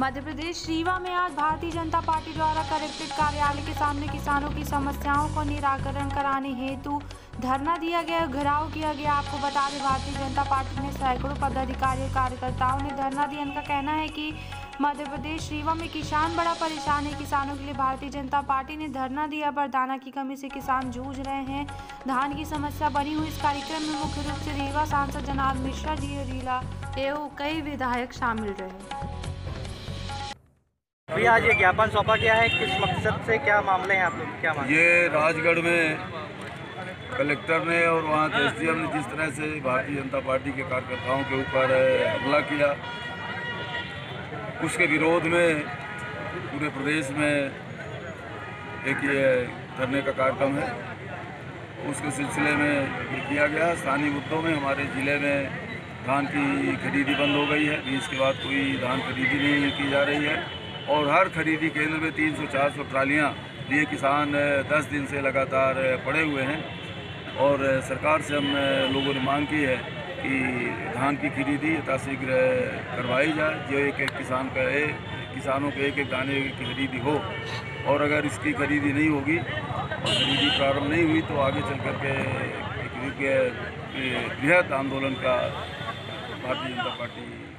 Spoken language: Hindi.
मध्य प्रदेश रीवा में आज भारतीय जनता पार्टी द्वारा कलेक्ट्रेट कार्यालय के सामने किसानों की समस्याओं को निराकरण कराने हेतु धरना दिया गया, घिराव किया गया। आपको बता दें, भारतीय जनता पार्टी ने सैकड़ों पदाधिकारी और कार्यकर्ताओं ने धरना दिया। इनका कहना है कि मध्य प्रदेश रीवा में किसान बड़ा परेशान है। किसानों के लिए भारतीय जनता पार्टी ने धरना दिया, पर दाना की कमी से किसान जूझ रहे हैं। धान की समस्या बनी हुई इस कार्यक्रम में मुख्य रूप से रीवा सांसद जनाब मिश्रा जी रीला एवं कई विधायक शामिल रहे। भैया, आज ये ज्ञापन सौंपा गया है, किस मकसद से, क्या मामले हैं आप लोग, क्या मामले? ये राजगढ़ में कलेक्टर ने और वहाँ के एस ने जिस तरह से भारतीय जनता पार्टी के कार्यकर्ताओं के ऊपर हमला किया, उसके विरोध में पूरे प्रदेश में एक ये धरने का कार्यक्रम है। उसके सिलसिले में ये किया गया। स्थानीय मुद्दों में हमारे ज़िले में धान की खरीदी बंद हो गई है। इसके बाद कोई धान खरीदी नहीं की जा रही है। और हर खरीदी केंद्र में 300-400 ट्रालियाँ लिए किसान 10 दिन से लगातार पड़े हुए हैं और सरकार से हम लोगों ने मांग की है कि धान की खरीदी यथाशीघ्र करवाई जाए जो एक एक किसान का एक किसानों के एक एक दाने की खरीदी हो और अगर इसकी खरीदी नहीं होगी और खरीदी प्रारंभ नहीं हुई तो आगे चल कर के एक बृहद आंदोलन का भारतीय जनता पार्टी